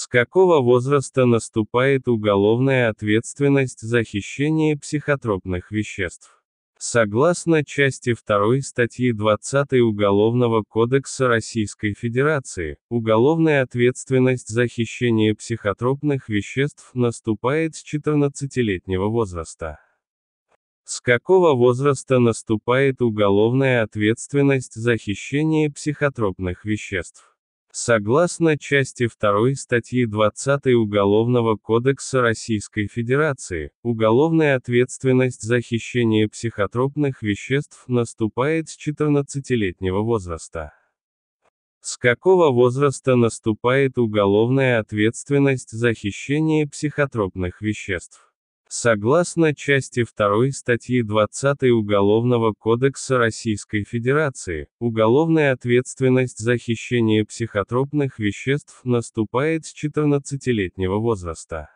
С какого возраста наступает уголовная ответственность за хищение психотропных веществ? Согласно части 2 статьи 20 Уголовного кодекса Российской Федерации, уголовная ответственность за хищение психотропных веществ наступает с 14-летнего возраста. С какого возраста наступает уголовная ответственность за хищение психотропных веществ? Согласно части 2 статьи 20 Уголовного кодекса Российской Федерации, уголовная ответственность за хищение психотропных веществ наступает с 14-летнего возраста. С какого возраста наступает уголовная ответственность за хищение психотропных веществ? Согласно части 2 статьи 20 Уголовного кодекса Российской Федерации, уголовная ответственность за хищение психотропных веществ наступает с 14-летнего возраста.